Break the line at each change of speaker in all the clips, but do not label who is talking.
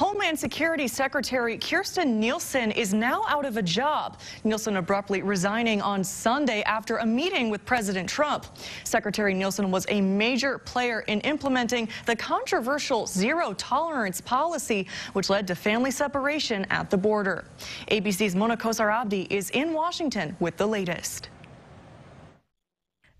Homeland Security Secretary Kirstjen Nielsen is now out of a job. Nielsen abruptly resigning on Sunday after a meeting with President Trump. Secretary Nielsen was a major player in implementing the controversial zero tolerance policy, which led to family separation at the border. ABC's Mona Kosar Abdi is in Washington with the latest.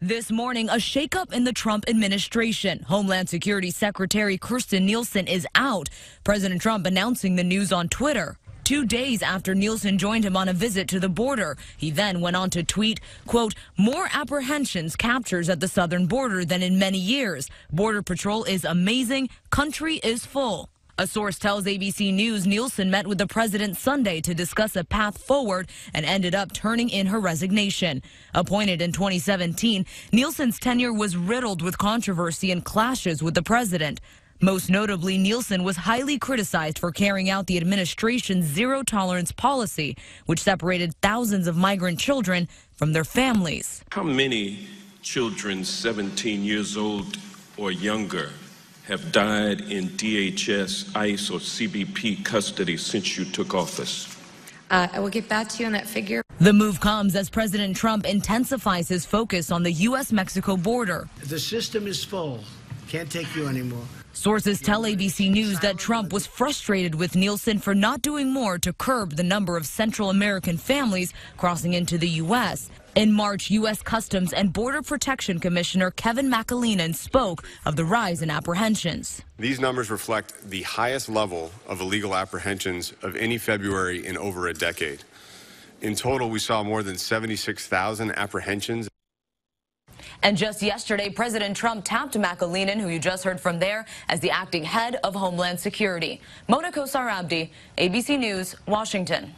This morning, a shakeup in the Trump administration. Homeland Security Secretary Kirstjen Nielsen is out. President Trump announcing the news on Twitter. Two days after Nielsen joined him on a visit to the border, he then went on to tweet, quote, more apprehensions captures at the southern border than in many years. Border Patrol is amazing. Country is full. A source tells ABC News Nielsen met with the president Sunday to discuss a path forward and ended up turning in her resignation. Appointed in 2017, Nielsen's tenure was riddled with controversy and clashes with the president. Most notably, Nielsen was highly criticized for carrying out the administration's zero tolerance policy, which separated thousands of migrant children from their families.
How many children 17 years old or younger have died in DHS, ICE, or CBP custody since you took office?
Uh, I will get back to you on that figure.
The move comes as President Trump intensifies his focus on the U.S. Mexico border.
The system is full. Can't take you anymore.
Sources tell ABC News that Trump was frustrated with Nielsen for not doing more to curb the number of Central American families crossing into the U.S. In March, U.S. Customs and Border Protection Commissioner Kevin McAleenan spoke of the rise in apprehensions.
These numbers reflect the highest level of illegal apprehensions of any February in over a decade. In total, we saw more than 76,000 apprehensions.
And just yesterday, President Trump tapped McAleenan, who you just heard from there, as the acting head of Homeland Security. Mona Kosar Abdi, ABC News, Washington.